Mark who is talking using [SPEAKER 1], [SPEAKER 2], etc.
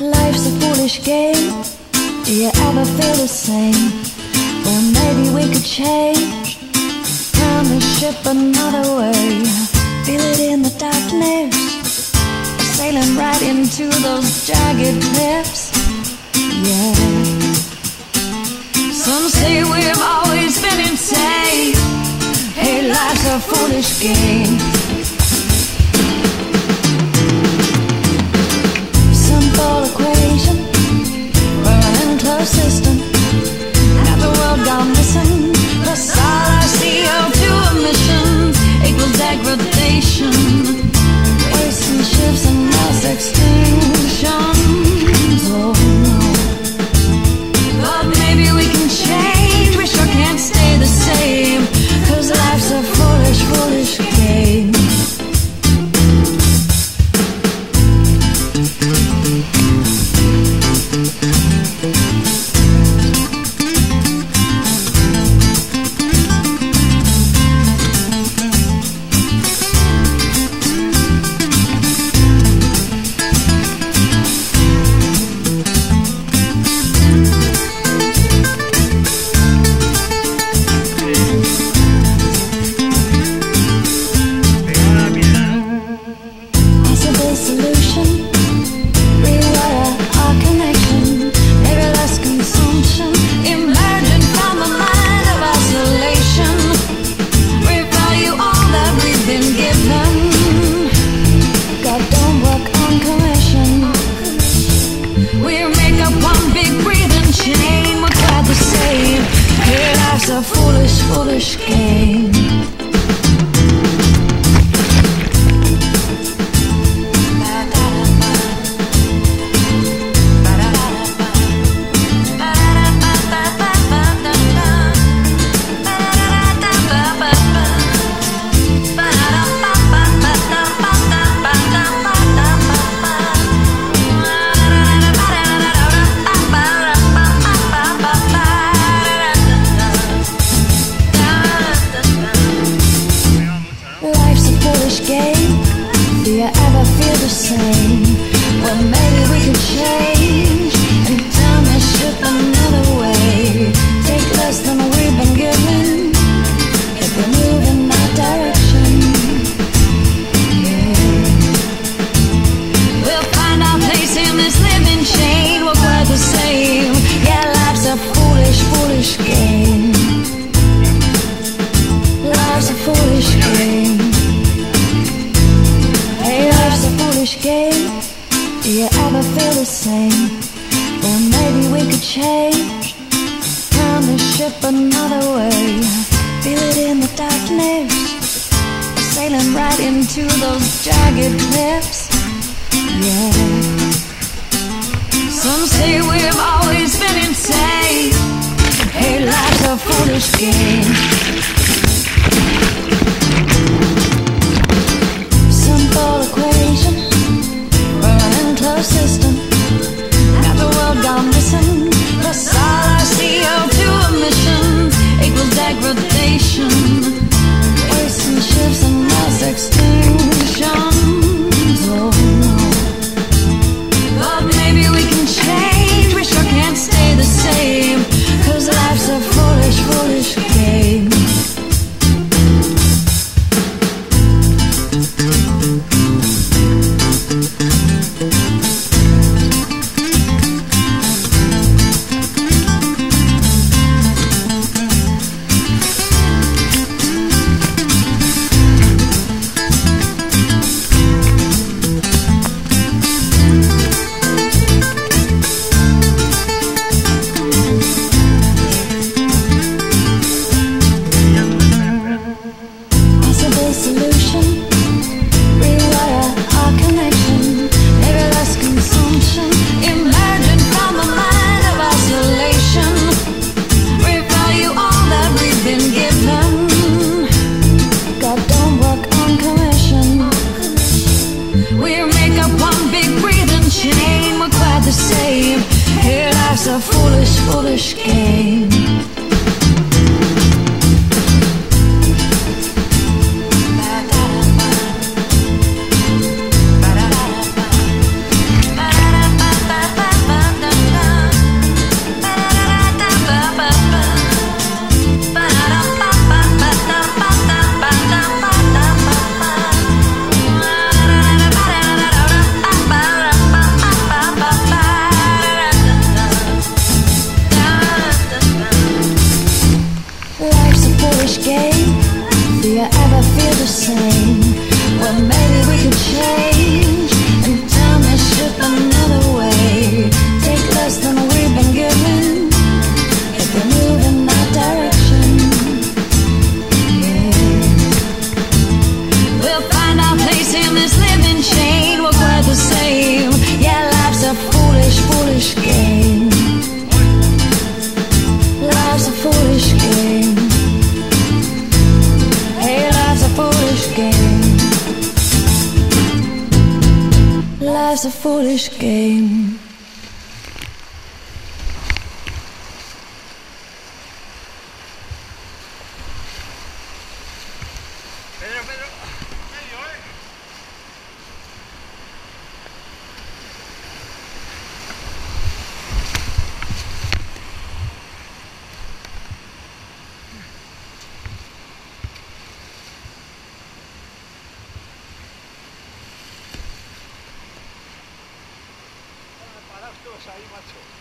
[SPEAKER 1] Life's a foolish game. Do you ever feel the same? Well, maybe we could change. Turn the ship another way. Feel it in the darkness. Sailing right into those jagged cliffs. Yeah. Some say we've always been insane. Hey, life's a foolish game. fish game? Do you ever feel the same? Well, maybe we could change. Turn the ship another way. Feel it in the darkness. Sailing right into those jagged cliffs. Yeah. Some say we've always been insane. Hey, life's a foolish game. Life's a foolish game.
[SPEAKER 2] Ahí, macho.